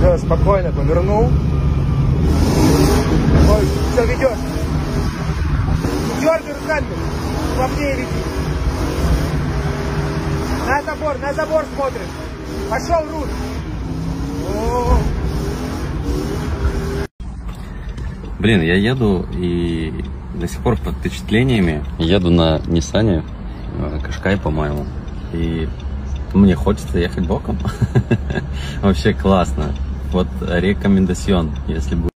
Все, спокойно, повернул. Ой, все, ведешь. Дергай руками. Плавнее веди. На забор, на забор смотришь. Пошел, Рус. О, Блин, я еду и до сих пор под впечатлениями. Еду на Ниссане, э, Кашкай, по-моему. И мне хочется ехать боком. Вообще классно. Вот рекомендацион, если бы